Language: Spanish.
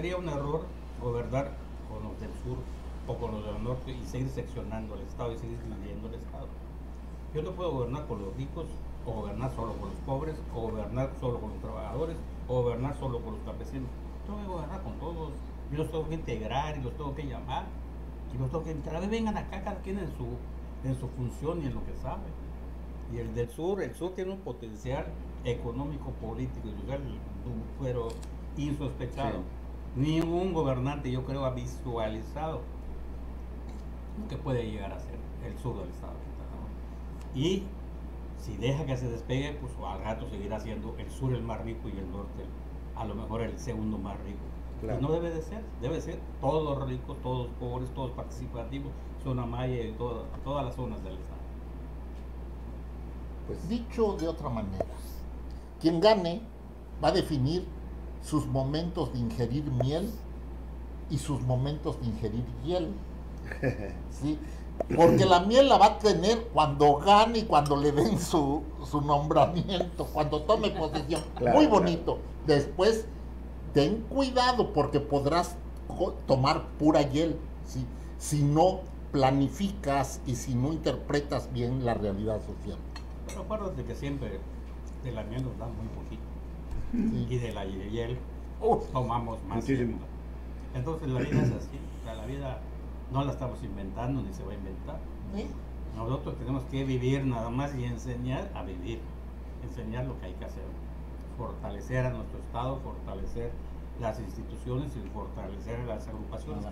sería un error gobernar con los del sur o con los del norte y seguir seccionando el Estado y seguir dividiendo el Estado. Yo no puedo gobernar con los ricos o gobernar solo con los pobres o gobernar solo con los trabajadores o gobernar solo con los campesinos. Tengo que gobernar con todos. Yo los tengo que integrar y los tengo que llamar. Y los tengo que integrar. Vengan acá cada quien en su, en su función y en lo que sabe. Y el del sur, el sur tiene un potencial económico, político y social, pero insospechado. Ningún gobernante, yo creo, ha visualizado lo que puede llegar a ser el sur del estado. Y si deja que se despegue, pues al rato seguirá siendo el sur el más rico y el norte a lo mejor el segundo más rico. Y no debe de ser, debe ser todos ricos, todos pobres, todos participativos, zona maya y todas las zonas del estado. Pues dicho de otra manera, quien gane va a definir sus momentos de ingerir miel y sus momentos de ingerir hiel. ¿sí? Porque la miel la va a tener cuando gane y cuando le den su, nombramiento, cuando tome posesión. Muy bonito. Después, ten cuidado porque podrás tomar pura hiel ¿sí? si no planificas y si no interpretas bien la realidad social. Pero acuérdate que siempre de la miel nos dan muy poquito. Y de la hiel tomamos más. Muchísimo. Entonces la vida es así. la vida no la estamos inventando ni se va a inventar. Nosotros tenemos que vivir nada más y enseñar a vivir. Enseñar lo que hay que hacer. Fortalecer a nuestro Estado, fortalecer las instituciones y fortalecer las agrupaciones.